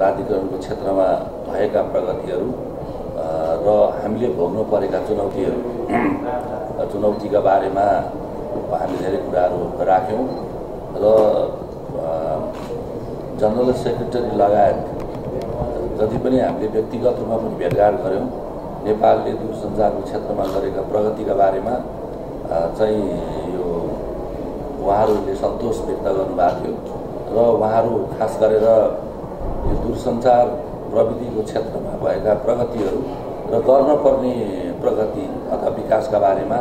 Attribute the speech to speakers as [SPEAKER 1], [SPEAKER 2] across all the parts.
[SPEAKER 1] प्राधिकरणको क्षेत्रमा भएका प्रगतिहरू र हामीले भोग्नु परेका चुनौतीहरू चुनौतीका बारेमा हामी धेरै कुराहरू राख्यौँ र जनरल सेक्रेटरी लगायत जति पनि हामीले व्यक्तिगत रूपमा पनि भेटघाट गऱ्यौँ नेपालले दूरसञ्चारको क्षेत्रमा गरेका प्रगतिका बारेमा चाहिँ यो उहाँहरूले सन्तोष व्यक्त गर्नुभएको थियो। र उहाँहरू खास गरेर यो दूरसञ्चार प्रविधिको क्षेत्रमा भएका प्रगतिहरू र गर्नुपर्ने प्रगति अथवा विकासका बारेमा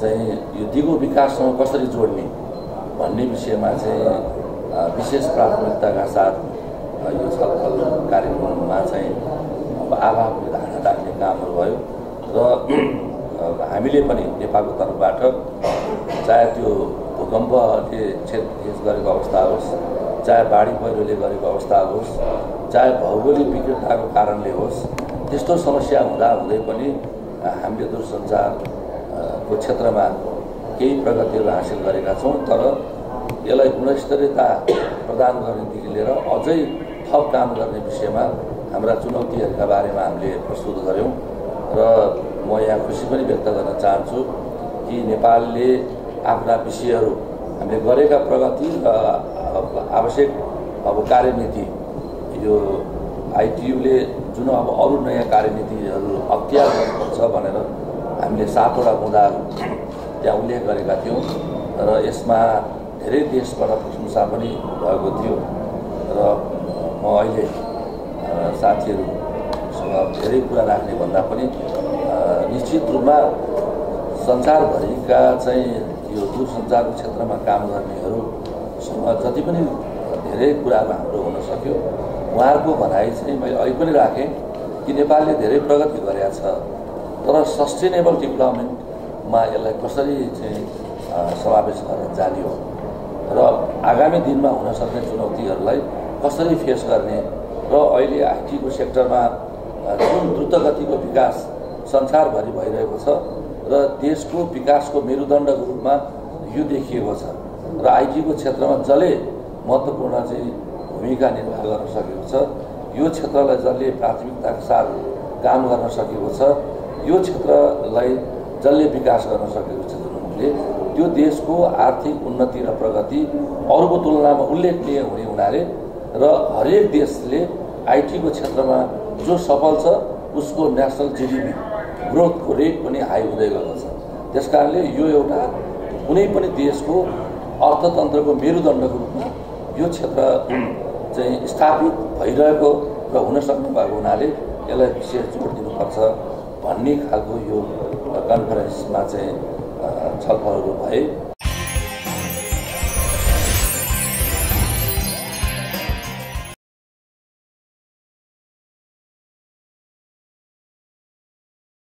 [SPEAKER 1] चाहिँ यो दिगो विकाससँग कसरी जोड्ने भन्ने विषयमा चाहिँ विशेष प्राथमिकताका साथ यो छलफल कार्यक्रममा चाहिँ अब आभावले धारणा राख्ने कामहरू भयो र हामीले पनि नेपालको तर्फबाट चाहे त्यो भूकम्पले क्षति गरेको अवस्था होस् चाहे बाढी पहिरोले गरेको अवस्था होस् चाहे भौगोलिक विकृतताको कारणले होस् त्यस्तो समस्या हुँदा हुँदै पनि हामीले दूरसञ्चारको क्षेत्रमा केही प्रगतिहरू हासिल गरेका छौँ तर यसलाई गुणस्तरीयता प्रदान गर्नेदेखि लिएर अझै थप काम गर्ने विषयमा हाम्रा चुनौतीहरूका बारेमा हामीले प्रस्तुत गऱ्यौँ र म यहाँ खुसी पनि व्यक्त गर्न चाहन्छु कि नेपालले आफ्ना विषयहरू हामीले गरेका प्रगति र आवश्यक अब कार्यनीति यो आइटियुले जुन अब अरू नयाँ कार्यनीतिहरू अख्तियार गर्नुपर्छ भनेर हामीले सातवटा मुद्दाहरू त्यहाँ उल्लेख गरेका थियौँ र यसमा धेरै देशबाट प्रशंसा पनि भएको थियो र म अहिले साथीहरूसँग धेरै कुरा राख्ने भन्दा पनि निश्चित रूपमा संसारभरिका चाहिँ यो दूरसञ्चारको क्षेत्रमा काम गर्नेहरूसँग जति पनि धेरै कुराहरू हाम्रो हुन सक्यो उहाँहरूको भनाइ चाहिँ मैले अहिले पनि राखेँ कि नेपालले धेरै प्रगति गरेका छ तर सस्टेनेबल डेभलपमेन्टमा यसलाई कसरी चाहिँ समावेश गरेर जाने हो र आगामी दिनमा हुन सक्ने चुनौतीहरूलाई कसरी फेस गर्ने र अहिले आइटीको सेक्टरमा जुन द्रुत गतिको विकास संसारभरि भइरहेको छ र देशको विकासको मेरुदण्डको रूपमा यो देखिएको छ। र आइटीको क्षेत्रमा जसले महत्त्वपूर्ण चाहिँ भूमिका निर्वाह गर्न सकेको छ यो क्षेत्रलाई जसले प्राथमिकताका साथ काम गर्न सकेको छ यो क्षेत्रलाई जसले विकास गर्न सकेको छ जुन मुलुकले त्यो देशको आर्थिक उन्नति र प्रगति अरूको तुलनामा उल्लेखनीय हुने हुनाले र हरेक देशले आइटीको क्षेत्रमा जो सफल छ उसको नेसनल जिडिपी ग्रोथको रेट पनि हाई हुँदै गएको छ। त्यस कारणले यो एउटा कुनै पनि देशको अर्थतन्त्रको मेरुदण्डको रूपमा यो क्षेत्र चाहिँ स्थापित भइरहेको र हुन सक्ने भएको हुनाले यसलाई विशेष जोड दिनुपर्छ भन्ने खालको यो कन्फरेन्समा चाहिँ छलफलहरू भए।